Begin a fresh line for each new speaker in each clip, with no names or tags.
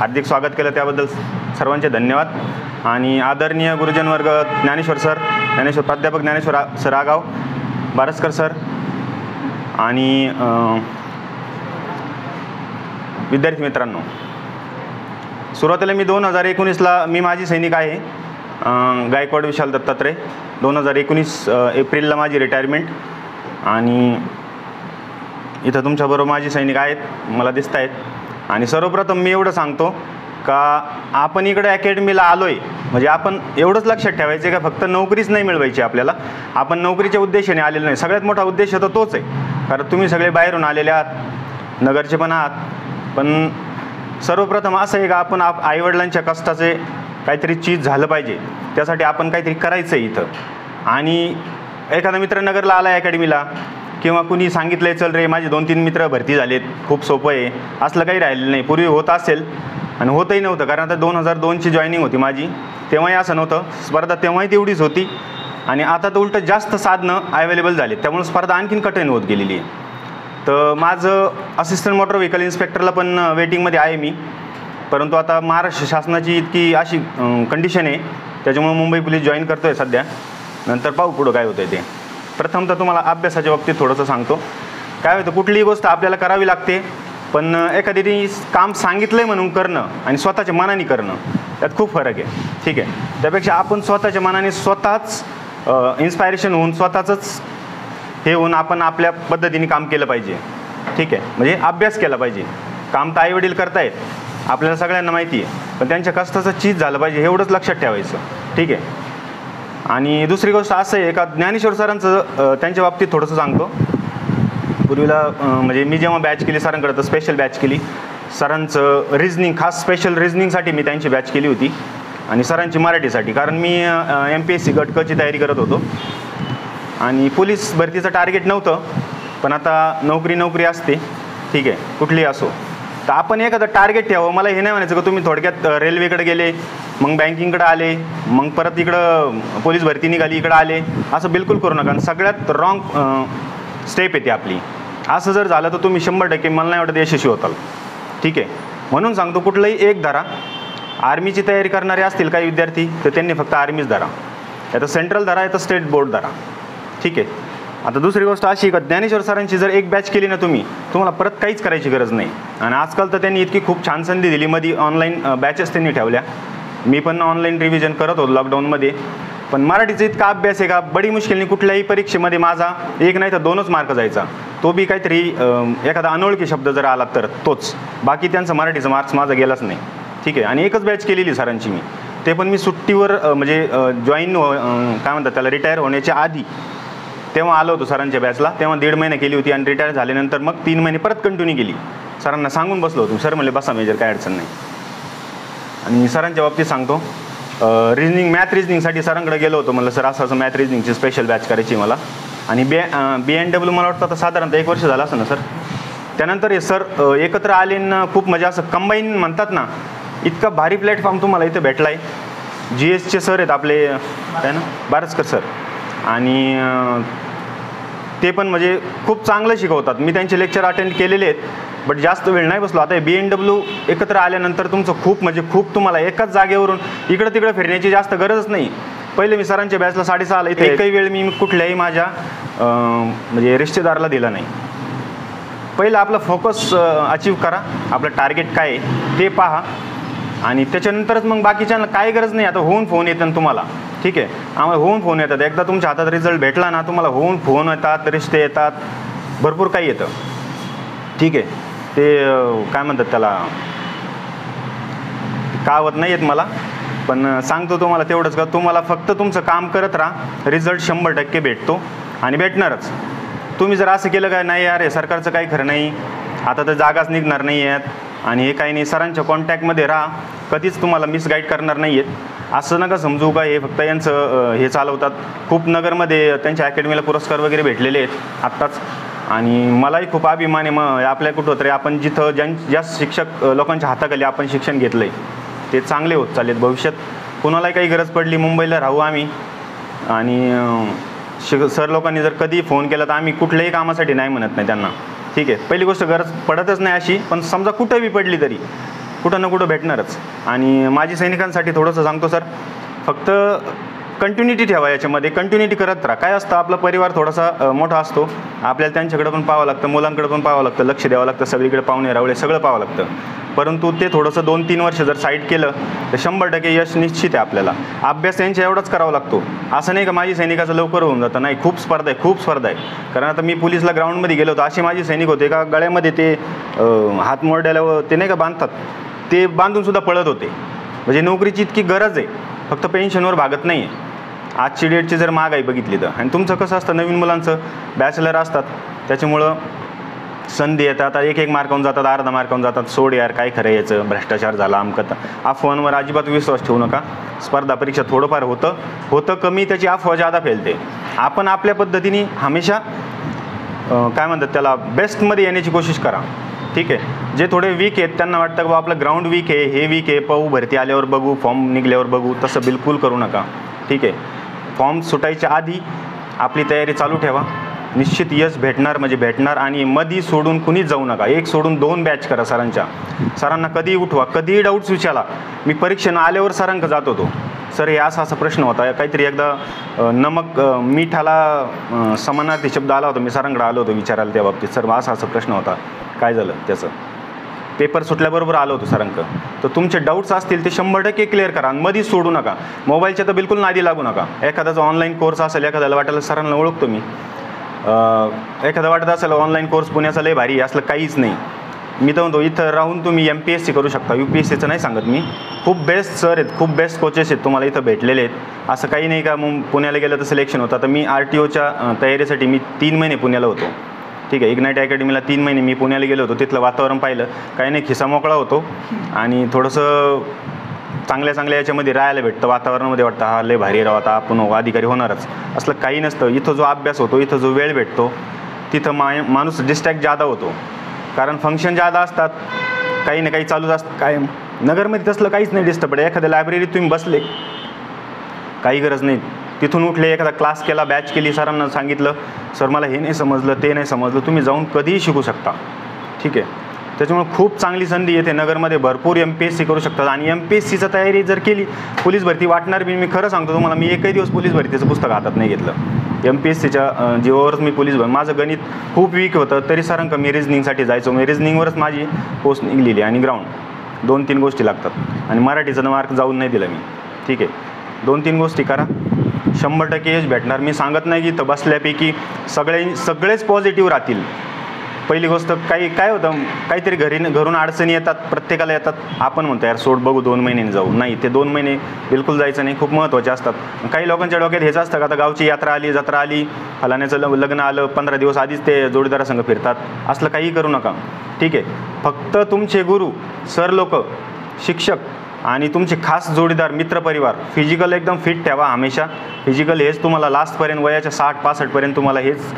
हार्दिक स्वागत केलं त्याबद्दल सर्वांचे धन्यवाद. आणि आदरणीय गुरुजन वर्ग ज्ञानेश्वर सर ज्ञानेश्वर प्राध्यापक ज्ञानेश्वर आ- सर आगाव बारसकर सर आणि विद्यार्थी मित्रांनो. सुरुवातीला मी दोन हजार एकोणीसला मी माझी सैनिक आहे गायकवाड विशाल दत्तात्रय. दोन हजार एकोणीस एप्रिलला माझी रिटायरमेंट आणि इथं तुमच्याबरोबर माझी सैनिक आहेत मला दिसत आहेत आणि सर्वप्रथम मी एवढं सांगतो का आपण इकडे अकॅडमीला आलो आहे म्हणजे आपण एवढंच लक्षात ठेवायचं आहे का फक्त नोकरीच नाही मिळवायची आपल्याला. आपण नोकरीच्या उद्देशाने आलेलो नाही. सगळ्यात मोठा उद्देश तर तोच आहे. कारण तुम्ही सगळे बाहेरून आलेले आहात नगरचे पण आहात. पण सर्वप्रथम असं आहे का आपण आप आईवडिलांच्या कष्टाचे काहीतरी चीज झालं पाहिजे. त्यासाठी आपण काहीतरी करायचं आहे इथं. आणि एखादा मित्र नगरला आला आहे अकॅडमीला किंवा कुणी सांगितलं आहे चल रे माझे दोन तीन मित्र भरती झालेत खूप सोपं आहे. असलं काही राहिलेलं नाही. पूर्वी होत असेल आणि होतही नव्हतं कारण आता दोन हजार दोनची जॉईनिंग होती माझी. तेव्हाही असं नव्हतं. स्पर्धा तेव्हाही तेवढीच होती. आणि आता तर उलटं जास्त साधनं अवेलेबल झाली त्यामुळे स्पर्धा आणखीन कठीण होत गेलेली आहे. तर माझं असिस्टंट मोटर व्हेकल इन्स्पेक्टरला पण वेटिंगमध्ये आहे मी. परंतु आता महाराष्ट्र शासनाची इतकी अशी कंडिशन आहे. त्याच्यामुळे मुंबई पोलीस जॉईन करतो आहे सध्या. नंतर पाहू पुढं काय होतं ते. प्रथम तर तुम्हाला अभ्यासाच्या बाबतीत थोडंसं सांगतो. काय होतं कुठलीही गोष्ट आपल्याला करावी लागते पण एखाद्याने काम सांगितलं आहे म्हणून करणं आणि स्वतःच्या मनाने करणं त्यात खूप फरक आहे. ठीक आहे? त्यापेक्षा आपण स्वतःच्या मनाने स्वतःच इन्स्पायरेशन होऊन स्वतःच हे होऊन आपण आपल्या पद्धतीने काम केलं पाहिजे. ठीक आहे? म्हणजे अभ्यास केला पाहिजे. काम तर आईवडील करतायत. आपल्याला सगळ्यांना माहिती आहे. पण त्यांच्या कष्टाचं चीज झालं पाहिजे एवढंच लक्षात ठेवायचं. ठीक आहे? आणि दुसरी गोष्ट असं आहे का ज्ञानेश्वर सरांचं त्यांच्या बाबतीत थोडंसं सांगतो. पूर्वीला म्हणजे मी जेव्हा बॅच केली सरांकडे तर स्पेशल बॅच केली. सरांचं रिझनिंग खास स्पेशल रिझनिंगसाठी मी त्यांची बॅच केली होती. आणि सरांची मराठीसाठी कारण मी एम पी एस सी गटकची तयारी करत होतो. आणि पोलीस भरतीचं टार्गेट नव्हतं पण आता नोकरी नोकरी असते. ठीक आहे कुठलीही असो. तर आपण एखादं टार्गेट ठेवावं. मला हे नाही म्हणायचं का तुम्ही थोडक्यात रेल्वेकडे गेले मग बँकिंगकडे आले मग परत इकडं पोलीस भरती निघाली इकडं आले. असं बिलकुल करू नका. आणि सगळ्यात रॉंग स्टेप येते आपली. असं जर झालं तर तुम्ही शंभर टक्के मला नाही वाटत यशस्वी होताल. ठीक आहे? म्हणून सांगतो कुठलंही एक धरा. आर्मीची तयारी करणारे असतील काही विद्यार्थी तर त्यांनी फक्त आर्मीच धरा. याचं सेंट्रल धरा तर स्टेट बोर्ड धरा. ठीक आहे? आता दुसरी गोष्ट अशी का ज्ञानेश्वर सरांची जर एक बॅच केली ना तुम्ही तुम्हाला परत काहीच करायची गरज नाही. आणि आजकाल तर त्यांनी इतकी खूप छान संधी दिली मध्ये ऑनलाईन बॅचेस त्यांनी ठेवल्या. मी पण ऑनलाईन रिव्हिजन करत होतो लॉकडाऊनमध्ये पण मराठीचा इतका अभ्यास आहे का बडी मुश्किलने कुठल्याही परीक्षेमध्ये माझा एक नाही तर दोनच मार्क जायचा. तो बी काहीतरी एखादा अनोळखी शब्द जर आला तर तोच. बाकी त्यांचं मराठीचा मार्क्स माझा गेलाच नाही. ठीक आहे आणि एकच बॅच केलेली सरांची मी. ते पण मी सुट्टीवर म्हणजे जॉईन काय म्हणतात त्याला रिटायर होण्याच्या आधी. तेव्हा आलो होतो सरांच्या बॅचला तेव्हा दीड महिने केली होती आणि रिटायर झाल्यानंतर मग तीन महिने परत कंटिन्यू केली. सरांना सांगून बसलो होतो सर म्हणले बसा मेजर काय अडचण नाही. आणि सरांच्या बाबतीत सांगतो रिजनिंग मॅथ रिजनिंगसाठी सरांकडे गेलो होतो. म्हणलं सर असं असं मॅथ रिजनिंगची स्पेशल बॅच करायची मला. आणि बी बी एन डब्ल्यू मला वाटतं आता साधारणतः एक वर्ष झालं असं ना सर? त्यानंतर हे सर एकत्र आले ना खूप म्हणजे असं कंबाईन म्हणतात ना इतका भारी प्लॅटफॉर्म तुम्हाला इथं भेटला आहे जी एसचे सर आहेत आपले काय ना? बारसकर सर. आणि ते पण म्हणजे खूप चांगलं शिकवतात. मी त्यांचे लेक्चर अटेंड केलेले आहेत बट जास्त वेळ नाही बसलो. आता बी एन डब्ल्यू एकत्र आल्यानंतर तुमचं खूप म्हणजे खूप तुम्हाला एकाच जागेवरून इकडं तिकडं फिरण्याची जास्त गरजच नाही. पहिले मी सरांच्या बॅचला साडेसहाला इथे एकही वेळ मी कुठल्याही माझ्या म्हणजे रिश्तेदाराला दिला नाही. पहिलं आपलं फोकस अचीव करा. आपलं टार्गेट काय आहे ते पहा. आणि त्याच्यानंतरच मग बाकीच्यांना काय गरज नाही. आता होऊन फोन येतात ना तुम्हाला. ठीक आहे? आम्हाला होऊन फोन येतात. एकदा तुमच्या हातात रिझल्ट भेटला ना तुम्हाला होऊन फोन येतात रिश्ते येतात. भरपूर काही येतं. ठीक आहे? ते काय म्हणतात त्याला? कावत नाही येत मला पण सांगतो तुम्हाला तेवढंच का तुम्हाला फक्त तुमचं काम करत राहा. रिझल्ट शंभर टक्के भेटतो. आणि भेटणारच. तुम्ही जर असं केलं काय नाही यार सरकारचं काही खरं नाही. आता तर जागाच निघणार नाही आहेत आणि हे काही नाही सरांच्या कॉन्टॅक्टमध्ये राहा. कधीच तुम्हाला मिसगाईड करणार नाही आहेत असं नका समजू का हे फक्त यांचं हे चालवतात. खूप नगरमध्ये त्यांच्या अकॅडमीला पुरस्कार वगैरे भेटलेले आहेत आत्ताच. आणि मलाही खूप अभिमान आहे मग आपल्या कुठं तरी आपण जिथं ज्यां ज्या शिक्षक लोकांच्या हाताखाली आपण शिक्षण घेतलं आहे ते चांगले होत चाललेत भविष्यात. कुणालाही काही गरज पडली मुंबईला राहू आम्ही. आणि शिक सर लोकांनी जर कधी फोन केला तर आम्ही कुठल्याही कामासाठी नाही म्हणत नाही त्यांना. ठीक आहे. पहिली गोष्ट गरज पडतच नाही अशी पण समजा कुठंही पडली तरी कुठं ना कुठं भेटणारच. आणि माझी सैनिकांसाठी थोडंसं सांगतो सर. फक्त कंटिन्युटी ठेवा याच्यामध्ये कंटिन्युटी करत राहा. काय असतं आपला परिवार थोडासा मोठा असतो. आपल्याला त्यांच्याकडे पण पाहावं लागतं मुलांकडे पण पाहावं लागतं लक्ष द्यावं लागतं सगळीकडे पाहुणे रावळे सगळं पाहावं लागतं. परंतु ते थोडंसं दोन तीन वर्ष जर साईड केलं तर शंभर टक्के यश निश्चित आहे आपल्याला. अभ्यास त्यांच्या एवढाच करावा लागतो. असं नाही का माझी सैनिकाचं लवकर होऊन जातं. नाही खूप स्पर्धा आहे खूप स्पर्धा आहे. कारण आता मी पोलीसला ग्राउंडमध्ये गेलो होतो. असे माझे सैनिक होते का गळ्यामध्ये ते हात मोरड्याला ते नाही का बांधतात. ते बांधूनसुद्धा पळत होते. म्हणजे नोकरीची इतकी गरज आहे. फक्त पेन्शनवर भागत नाही आहे आजची डेटची जर महागाई बघितली तर. आणि तुमचं कसं असतं नवीन मुलांचं बॅचलर असतात. त्याच्यामुळं संधी येतात. आता एक एक मार्कावून जातात अर्धा मार्कावून जातात. सोड यार काय खरं याचं? भ्रष्टाचार झाला अमकत अफवांवर अजिबात विश्वास ठेवू नका. स्पर्धा परीक्षा थोडंफार होतं. होतं कमी त्याची अफवा जादा फैलते. आपण आपल्या पद्धतीने हमेशा काय म्हणतात त्याला बेस्टमध्ये येण्याची कोशिश करा. ठीक आहे? जे थोडे वीक आहेत त्यांना वाटतं की आपलं ग्राउंड वीक आहे हे वीक आहे. पाहू भरती आल्यावर बघू फॉर्म निघल्यावर बघू. तसं बिलकुल करू नका. ठीक आहे? फॉर्म सुटायच्या आधी आपली तयारी चालू ठेवा. निश्चित यश भेटणार म्हणजे भेटणार आणि मधी सोडून कुणीच जाऊ नका. एक सोडून दोन बॅच करा सरांच्या. सरांना कधीही उठवा. कधीही डाऊट्स विचारा मी परीक्षेनं आल्यावर सरांक जात होतो. सर हे असा असा प्रश्न होता. काहीतरी एकदा नमक मीठाला मिठाला समानार्थी शब्द आला होता. मी सरांकडे आलो होतो विचारायला त्या बाबतीत. सर असा असा प्रश्न होता. काय झालं त्याचं? पेपर सुटल्याबरोबर आलो होतो सरांक तर तुमचे डाऊट्स असतील ते शंभर टक्के क्लिअर करा आणि मधीच सोडू नका. मोबाईलच्या तर बिलकुल नादी लागू नका. एखाद्याचा ऑनलाईन कोर्स असेल एखाद्याला वाटायला सरांना ओळखतो मी. एखादा वाटत असेल ऑनलाईन कोर्स पुण्याचा लय भारी असलं काहीच नाही. मी तर म्हणतो इथं राहून तुम्ही एम पी एस सी करू शकता. यू पी एस सीचं नाही सांगत मी. खूप बेस्ट सर आहेत खूप बेस्ट कोचेस आहेत तुम्हाला इथं भेटलेले आहेत. असं काही नाही का मग पुण्याला गेलं तर सिलेक्शन होतं. तर मी आर टी ओच्या तयारीसाठी मी तीन महिने पुण्याला होतो. ठीक आहे. इग्नाईट अकॅडमीला तीन महिने मी पुण्याला गेलो होतो. तिथलं वातावरण पाहिलं. काही नाही खिसा मोकळा होतो. आणि थोडंसं चांगल्या चांगल्या याच्यामध्ये राहायला भेटतं. वातावरणामध्ये वाटतं हा लय भारी राहू आता. आपण अधिकारी होणारच. असलं काही नसतं. इथं जो अभ्यास होतो इथं जो वेळ भेटतो तिथं मा माणूस डिस्ट्रॅक्ट जादा होतो. कारण फंक्शन जादा असतात काही ना काही चालूच असतं. काय नगरमध्ये तसलं काहीच नाही डिस्टर्ब आहे एखाद्या लायब्ररीत तुम्ही बसले. काही गरज नाही. तिथून उठले एखादा क्लास केला बॅच केली सरांना सांगितलं सर मला हे नाही समजलं ते नाही समजलं तुम्ही जाऊन कधीही शिकू शकता. ठीक आहे. त्याच्यामुळे खूप चांगली संधी येते. नगरमध्ये भरपूर एम पी एस सी करू शकतात आणि एम पी एस सीचं तयारी जर केली पोलीस भरती वाटणार बी. मी खरं सांगतो तुम्हाला मी एकही दिवस पोलीस भरतीचं पुस्तक हातात नाही घेतलं. एम पी एस सीच्या जीवावरच मी पोलीस भर माझं गणित खूप वीक होतं तरी सरांक मी रिजनिंगसाठी जायचो. मी रिजनिंगवरच माझी पोस्ट निघलेली आणि ग्राउंड दोन तीन गोष्टी लागतात. आणि मराठीचं मार्क जाऊन नाही दिलं मी. ठीक आहे. दोन तीन गोष्टी करा. शंभर टक्के यश भेटणार. मी सांगत नाही की तर बसल्यापैकी सगळे सगळेच पॉझिटिव्ह राहतील. पहिली गोष्ट काही काय होतं काहीतरी घरी घरून अडचणी येतात प्रत्येकाला येतात. आपण म्हणतो यार सोड बघू दोन महिन्यांनी जाऊ. नाही ते दोन महिने बिलकुल जायचं नाही. खूप महत्त्वाचे असतात. काही लोकांच्या डोक्यात हेच असतं का आता गावची यात्रा आली जत्रा आली फलाण्याचं ल- लग्न आलं पंधरा दिवस आधीच ते जोडीदारासंग फिरतात. असलं काही करू नका. ठीक आहे. फक्त तुमचे गुरु सर लोक शिक्षक आणि तुमचे खास जोडीदार मित्रपरिवार फिजिकल एकदम फिट ठेवा हमेशा. फिजिकल हेच तुम्हाला लास्टपर्यंत वयाच्या साठ पासष्टपर्यंत तुम्हाला हेच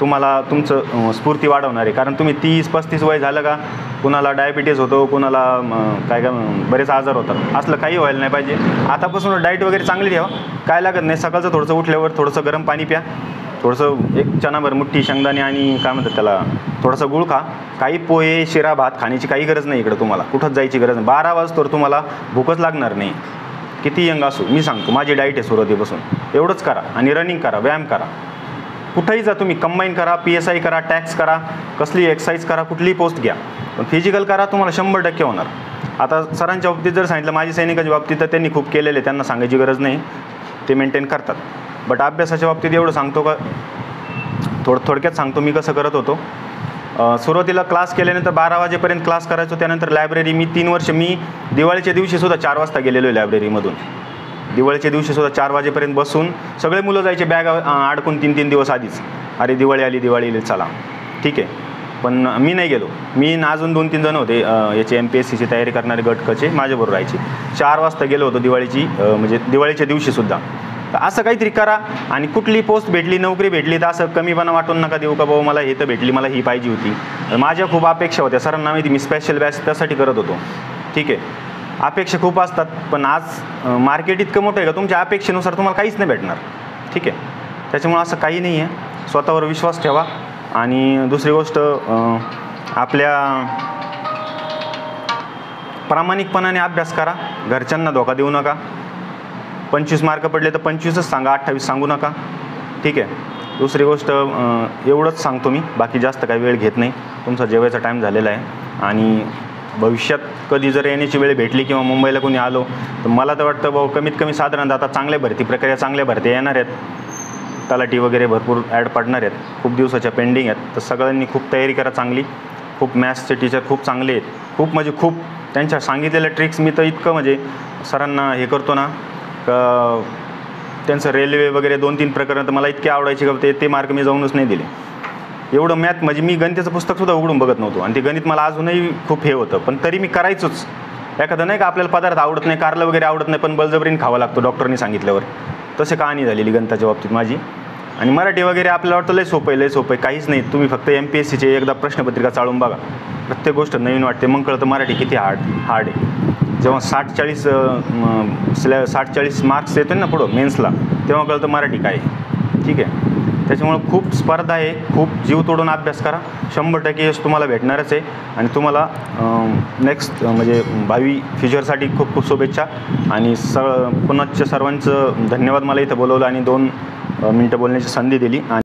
तुम्हाला तुमचं स्फूर्ती वाढवणार आहे. कारण तुम्ही तीस पस्तीस वय झालं का कुणाला डायबिटीज होतो कुणाला काय काय बरेच आजार होतात. असलं काही व्हायला नाही पाहिजे. आतापासून डाईट वगैरे चांगली ठेवा. काय लागत नाही सकाळचं थोडंसं उठल्यावर थोडंसं गरम पाणी प्या. थोडंसं एक चणाभर मुठ्ठी शेंगदाणे आणि काय म्हणतात त्याला थोडासा गुळ खा. काही पोहे शिरा भात खाण्याची काही गरज नाही इकडं तुम्हाला. कुठंच जायची गरज नाही. बारा वाजतोवर तुम्हाला भूकच लागणार नाही. किती यंग असू मी सांगतो माझी डाईट आहे सुरुवातीपासून. एवढंच करा आणि रनिंग करा व्यायाम करा. कुठंही जा तुम्ही कंबाईन करा पी एस आय करा टॅक्स करा कसली एक्सरसाइज करा कुठलीही पोस्ट घ्या. पण फिजिकल करा तुम्हाला शंभर टक्के होणार. आता सरांच्या बाबतीत जर सांगितलं माझी सैनिकाच्या बाबतीत तर त्यांनी खूप केलेले त्यांना सांगायची गरज नाही. ते मेंटेन करतात. बट अभ्यासाच्या बाबतीत एवढं सांगतो का? थोडं थोडक्यात सांगतो मी कसं करत होतो. सुरुवातीला क्लास केल्यानंतर बारा वाजेपर्यंत क्लास करायचो. त्यानंतर लायब्ररी मी तीन वर्ष मी दिवाळीच्या दिवशी सुद्धा चार वाजता गेलेलो आहे लायब्ररीमधून दिवाळीच्या दिवशी सुद्धा चार वाजेपर्यंत बसून सगळे मुलं जायचे बॅग अडकून तीन तीन दिवस आधीच. अरे दिवाळी आली दिवाळी आली चला. ठीक आहे. पण मी नाही गेलो. मी अजून दोन तीन जण होते याचे एम पी एस सीची तयारी करणारे गटकचे माझ्याबरोबर राहायचे. चार वाजता गेलो होतो दिवाळीची म्हणजे दिवाळीच्या दिवशीसुद्धा तर असं काहीतरी करा आणि कुठली पोस्ट भेटली नोकरी भेटली तर असं कमीपणा वाटून नका देऊ का बाबा मला हे तर भेटली मला ही पाहिजे होती. माझ्या खूप अपेक्षा होत्या. सरांना माहिती मी स्पेशल बॅच त्यासाठी करत होतो. ठीक आहे. अपेक्षा खूप असतात पण आज मार्केट इतकं मोठं आहे का? तुमच्या अपेक्षेनुसार तुम्हाला काहीच नाही भेटणार. ठीक आहे. त्याच्यामुळं असं काही नाही आहे स्वतःवर विश्वास ठेवा. आणि दुसरी गोष्ट आपल्या प्रामाणिकपणाने अभ्यास करा. घरच्यांना धोका देऊ नका. पंचवीस मार्क पडले तर पंचवीसच सांगा अठ्ठावीस सांगू नका. ठीक आहे. दुसरी गोष्ट एवढंच सांगतो मी. बाकी जास्त काही वेळ घेत नाही. तुमचा जेवायचा टाईम झालेला आहे. आणि भविष्यात कधी जर येण्याची वेळ भेटली किंवा मुंबईला कोणी आलो तर मला तर वाटतं भाऊ कमीत कमी साधारणतः आता चांगल्या भरती प्रक्रिया चांगल्या भरती येणार आहेत. तलाठी वगैरे भरपूर ॲड पडणार आहेत. खूप दिवसाच्या पेंडिंग आहेत. तर सगळ्यांनी खूप तयारी करा चांगली. खूप मॅथ्सचे टीचर खूप चांगले आहेत. खूप म्हणजे खूप त्यांच्या सांगितलेल्या ट्रिक्स मी तर इतकं म्हणजे सरांना हे करतो ना का त्यांचं रेल्वे वगैरे दोन तीन प्रकरण तर मला इतके आवडायचे का ते ते मार्क मी जाऊनच नाही दिले. एवढं मॅथ म्हणजे मी गणिताचं पुस्तकसुद्धा उघडून बघत नव्हतो. आणि ते गणित मला अजूनही खूप हे होतं. पण तरी मी करायचोच. एखादं नाही का आपल्याला पदार्थ आवडत नाही कारलं वगैरे आवडत नाही पण बलजबरीन खावं लागतो डॉक्टरनी सांगितल्यावर. तसे कहाणी झालेली गणिताच्या बाबतीत माझी. आणि मराठी वगैरे आपल्याला वाटतं लय सोपं आहे लय सोपं आहे. काहीच नाही. तुम्ही फक्त एम पी एस सीचे एकदा प्रश्नपत्रिका चाळून बघा. प्रत्येक गोष्ट नवीन वाटते. मग कळतं मराठी किती हार्ड हार्ड आहे. जेव्हा साठ चाळीस स्लॅ साठ चाळीस मार्क्स येतो ना पुढं मेन्सला तेव्हा कळतं मराठी काय ठीक आहे? त्याच्यामुळं खूप स्पर्धा आहे. खूप जीव तोडून अभ्यास करा. शंभर टक्के यश तुम्हाला भेटणारच आहे. आणि तुम्हाला नेक्स्ट म्हणजे भावी फ्युचरसाठी खूप खूप शुभेच्छा. आणि स पुनश्च सर्वांचं धन्यवाद. मला इथं बोलवलं आणि दोन मिनटं बोलण्याची संधी दिली आणि